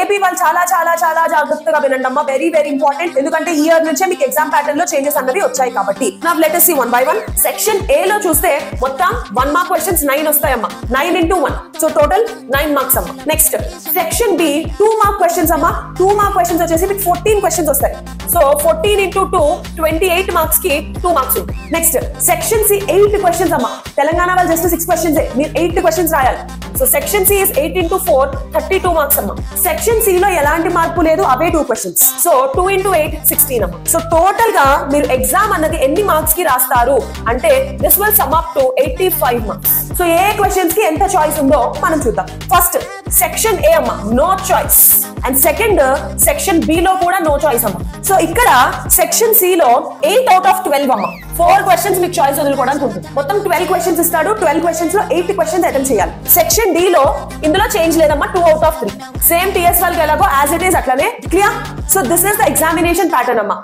AP వాళ్ళు చాలా చాలా చాలా జాగ్రత్తగా వినండి అమ్మా. వెరీ వెరీ ఇంపార్టెంట్ ఎందుకంటే ఈ ఇయర్ నుంచే మీకు ఎగ్జామ్ ప్యాటర్న్లో చేంజెస్ అన్నవి వచ్చాయి కాబట్టి. నా letter C one by one section A లో చూస్తే మొత్తం one mark questions nine వస్తాయమ్మా. Nine into one so total nine marks అమ్మా. Next section B two mark questions అమ్మా. టూ మార్క్ క్వశ్చన్స్ వచ్చేసి మీకు ఫోర్టీన్ క్వశ్చన్స్ వస్తాయి. So fourteen into two twenty eight మార్క్స్కి two marks next section C eight questions అమ్మా. తెలంగాణ వాళ్ళు just six questions మీరు eight questions రాయాలి. So section C is eight into four thirty two marks అమ్మా. Section C లో ఎలాంటి మార్పు లేదు? అవే two questions so two into eight sixteen అమ్మా. సో టోటల్గా మీరు ఎగ్జామ్ అన్నది ఎన్ని మార్క్స్కి రాస్తారు? అంటే this will sum up to eighty five marks so A క్వశ్చన్స్కి ఎంత చాయిస్ ఉందో మనం చూద్దాం. ఫస్ట్ సెక్షన్ ఏ అమ్మా no choice and second section B లో కూడా నో చాయిస్ అమ్మా. సో ఇక్కడ సెక్షన్ సి లో ఎయిట్ అవుట్ ఆఫ్ ట్వెల్వ్ అమ్మా. ఫోర్ క్వశ్చన్స్ మీకు చాయిస్ వదులుకోవడానికి ఉంటుంది. మొత్తం ట్వెల్వ్ క్వశ్చన్స్ ఇస్తాడు. ట్వెల్వ్ క్వశ్చన్స్లో ఎయిట్ క్వశ్చన్స్ అటెంప్ట్ చేయాలి. సెక్షన్ డి లో ఇందులో చేంజ్ లేదమ్మా two out of three same TS వాళ్ళకి ఎలాగో యాజ్ ఇట్ ఈస్ అట్లానే clear so this is the examination pattern అమ్మా.